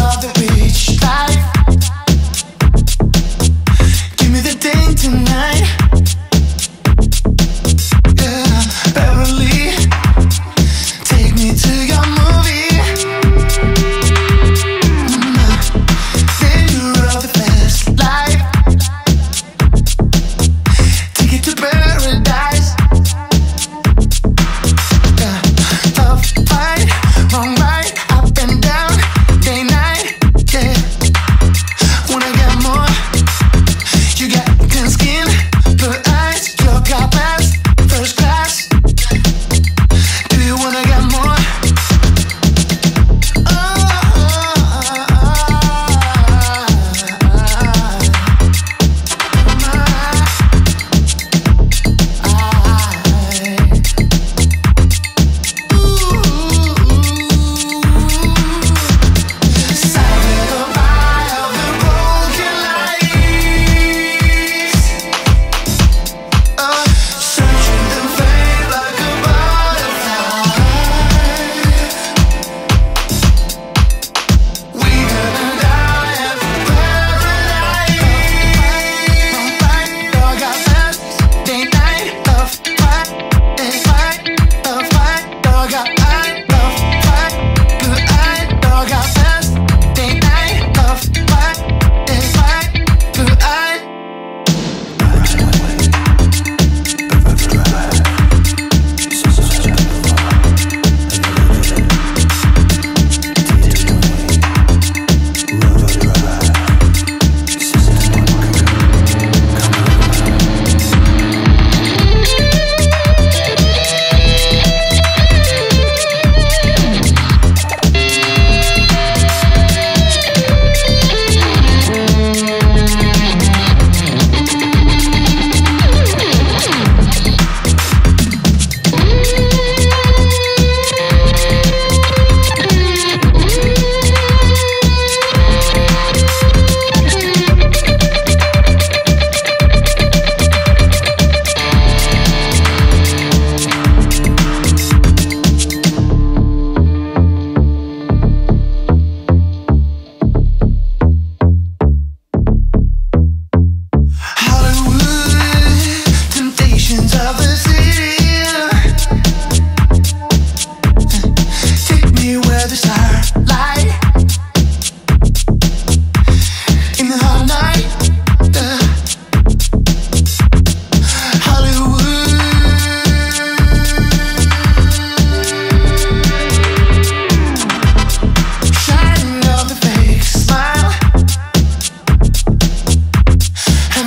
of the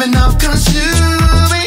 enough consuming.